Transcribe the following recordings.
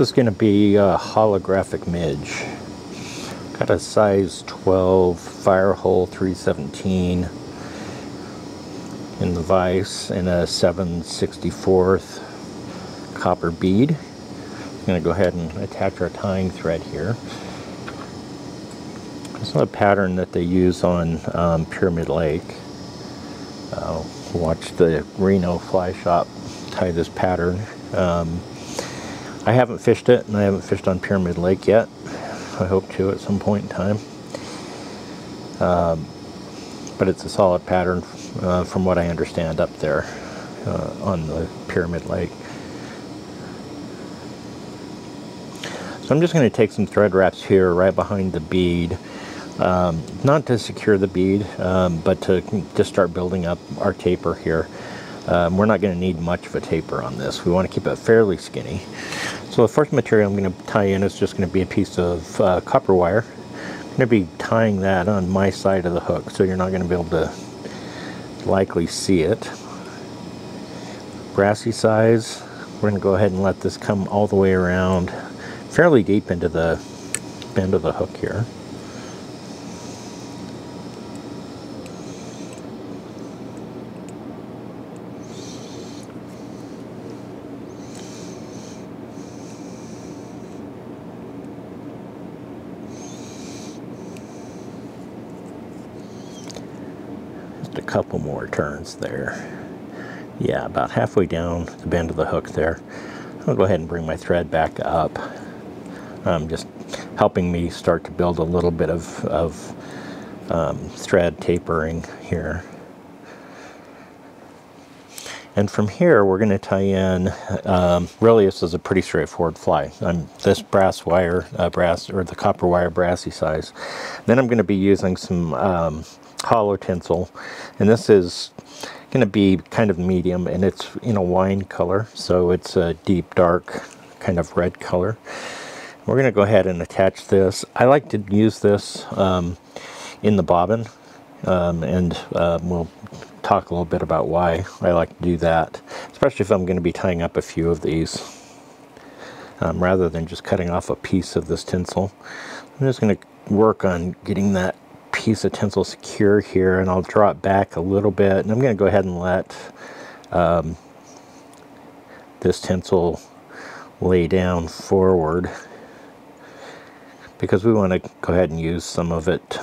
is going to be a holographic midge. Got a size 12 Firehole 317 in the vise and a 764th copper bead. I'm going to go ahead and attach our tying thread here. This is a pattern that they use on um, Pyramid Lake. Uh, watch the Reno Fly Shop tie this pattern. Um, I haven't fished it, and I haven't fished on Pyramid Lake yet. I hope to at some point in time. Um, but it's a solid pattern uh, from what I understand up there uh, on the Pyramid Lake. So I'm just going to take some thread wraps here right behind the bead. Um, not to secure the bead, um, but to just start building up our taper here. Um, we're not going to need much of a taper on this. We want to keep it fairly skinny. So the first material I'm going to tie in is just going to be a piece of uh, copper wire. I'm going to be tying that on my side of the hook, so you're not going to be able to likely see it. Brassy size, we're going to go ahead and let this come all the way around fairly deep into the bend of the hook here. Couple more turns there. Yeah, about halfway down the bend of the hook there. I'll go ahead and bring my thread back up. Um, just helping me start to build a little bit of, of um, thread tapering here. And from here, we're going to tie in, um, really this is a pretty straightforward fly. I'm this brass wire, uh, brass, or the copper wire brassy size. Then I'm going to be using some um, holo tinsel. And this is going to be kind of medium and it's in a wine color. So it's a deep dark kind of red color. We're going to go ahead and attach this. I like to use this um, in the bobbin um, and uh, we'll talk a little bit about why I like to do that especially if I'm going to be tying up a few of these. Um, rather than just cutting off a piece of this tinsel I'm just going to work on getting that piece of tinsel secure here and I'll draw it back a little bit and I'm going to go ahead and let um, this tinsel lay down forward because we want to go ahead and use some of it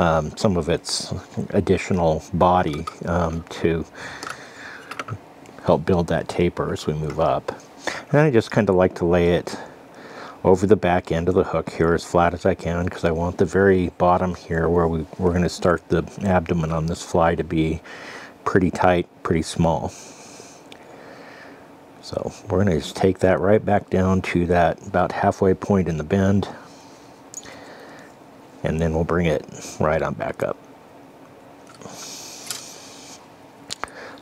um, some of its additional body um, to help build that taper as we move up and I just kind of like to lay it over the back end of the hook here as flat as I can because I want the very bottom here where we, we're going to start the abdomen on this fly to be pretty tight, pretty small. So we're going to just take that right back down to that about halfway point in the bend and then we'll bring it right on back up.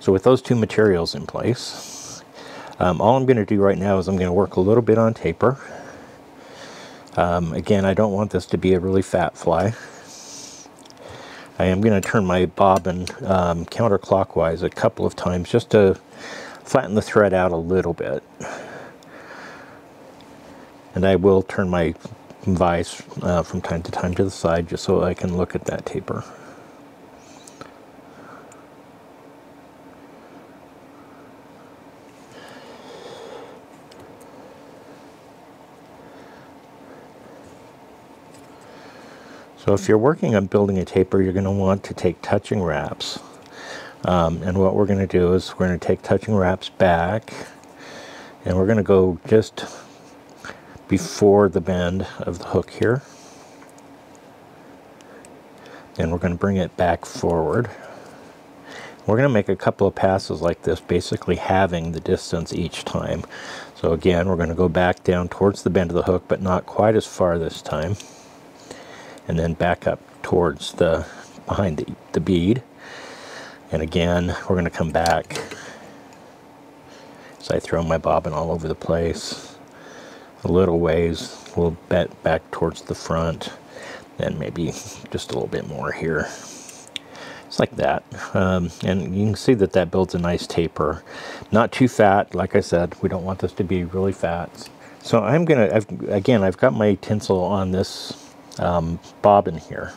So with those two materials in place, um, all I'm going to do right now is I'm going to work a little bit on taper um, again, I don't want this to be a really fat fly. I am going to turn my bobbin um, counterclockwise a couple of times just to flatten the thread out a little bit. And I will turn my vise uh, from time to time to the side just so I can look at that taper. So if you're working on building a taper, you're going to want to take touching wraps. Um, and what we're going to do is we're going to take touching wraps back and we're going to go just before the bend of the hook here. And we're going to bring it back forward. We're going to make a couple of passes like this, basically having the distance each time. So again, we're going to go back down towards the bend of the hook, but not quite as far this time and then back up towards the behind the, the bead and again we're going to come back as I throw my bobbin all over the place a little ways a little bit back towards the front then maybe just a little bit more here It's like that. Um, and you can see that that builds a nice taper. Not too fat, like I said, we don't want this to be really fat. So I'm gonna, I've, again, I've got my tinsel on this um, bobbin here.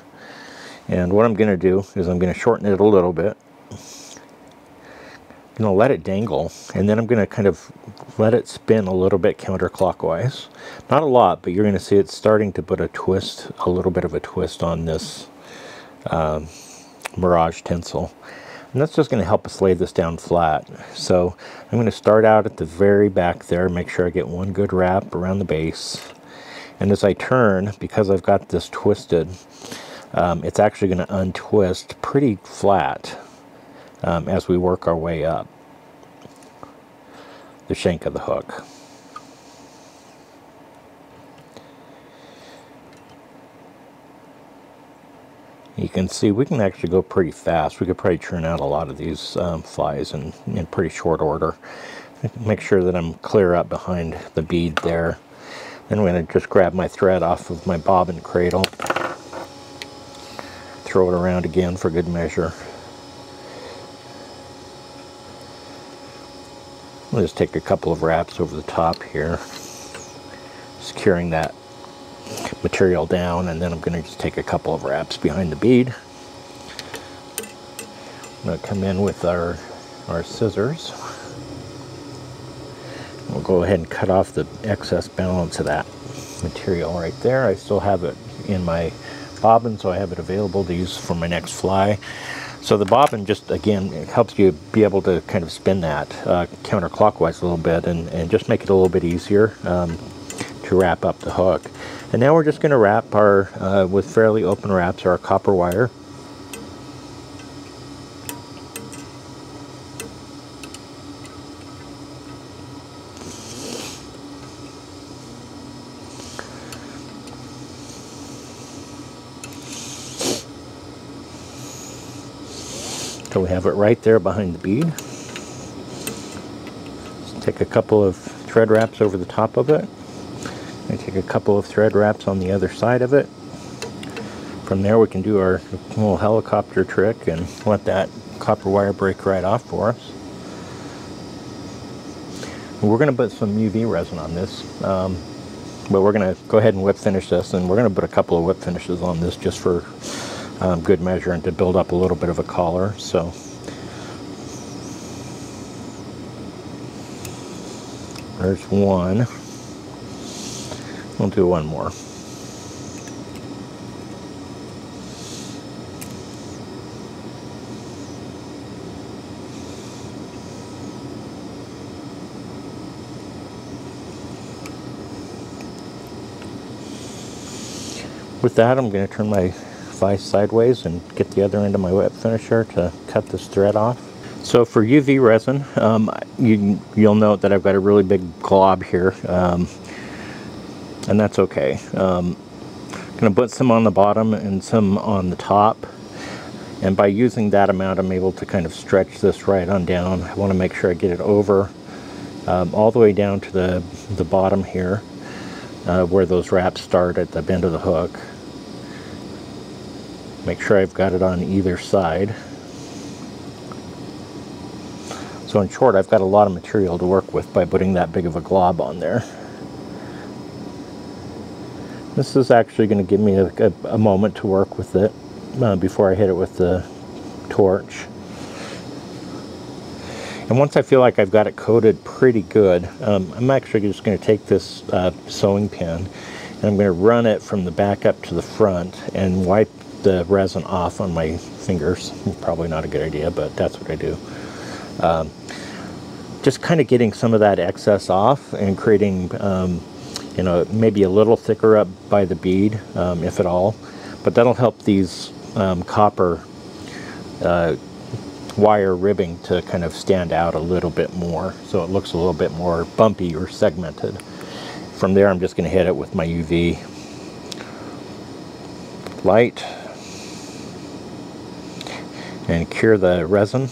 And what I'm gonna do is I'm gonna shorten it a little bit. I'm gonna let it dangle, and then I'm gonna kind of let it spin a little bit counterclockwise. Not a lot, but you're gonna see it's starting to put a twist, a little bit of a twist on this um, Mirage tinsel. And that's just going to help us lay this down flat. So I'm going to start out at the very back there, make sure I get one good wrap around the base. And as I turn, because I've got this twisted, um, it's actually going to untwist pretty flat um, as we work our way up the shank of the hook. you can see we can actually go pretty fast. We could probably churn out a lot of these um, flies in, in pretty short order. Make sure that I'm clear up behind the bead there. Then I'm going to just grab my thread off of my bobbin cradle. Throw it around again for good measure. I'll just take a couple of wraps over the top here, securing that material down and then I'm going to just take a couple of wraps behind the bead. I'm going to come in with our, our scissors. We'll go ahead and cut off the excess balance of that material right there. I still have it in my bobbin so I have it available to use for my next fly. So the bobbin just, again, helps you be able to kind of spin that uh, counterclockwise a little bit and, and just make it a little bit easier um, to wrap up the hook. And now we're just going to wrap our, uh, with fairly open wraps, our copper wire. We have it right there behind the bead. Take a couple of thread wraps over the top of it. I take a couple of thread wraps on the other side of it. From there we can do our little helicopter trick and let that copper wire break right off for us. We're going to put some UV resin on this, um, but we're going to go ahead and whip finish this, and we're going to put a couple of whip finishes on this just for um, good measure and to build up a little bit of a collar. So. There's one. We'll do one more. With that, I'm going to turn my vise sideways and get the other end of my whip finisher to cut this thread off. So for UV resin, um, you, will note that I've got a really big glob here. Um, and that's okay. Um, I'm going to put some on the bottom and some on the top. And by using that amount, I'm able to kind of stretch this right on down. I want to make sure I get it over um, all the way down to the, the bottom here, uh, where those wraps start at the bend of the hook. Make sure I've got it on either side. So in short, I've got a lot of material to work with by putting that big of a glob on there. This is actually going to give me a, a, a, moment to work with it uh, before I hit it with the torch. And once I feel like I've got it coated pretty good, um, I'm actually just going to take this uh, sewing pin and I'm going to run it from the back up to the front and wipe the resin off on my fingers. Probably not a good idea, but that's what I do. Um, just kind of getting some of that excess off and creating um, you know, maybe a little thicker up by the bead, um, if at all. But that'll help these um, copper uh, wire ribbing to kind of stand out a little bit more so it looks a little bit more bumpy or segmented. From there I'm just going to hit it with my UV light and cure the resin.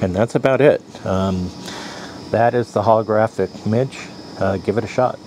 and that's about it. Um, that is the holographic midge. Uh, give it a shot.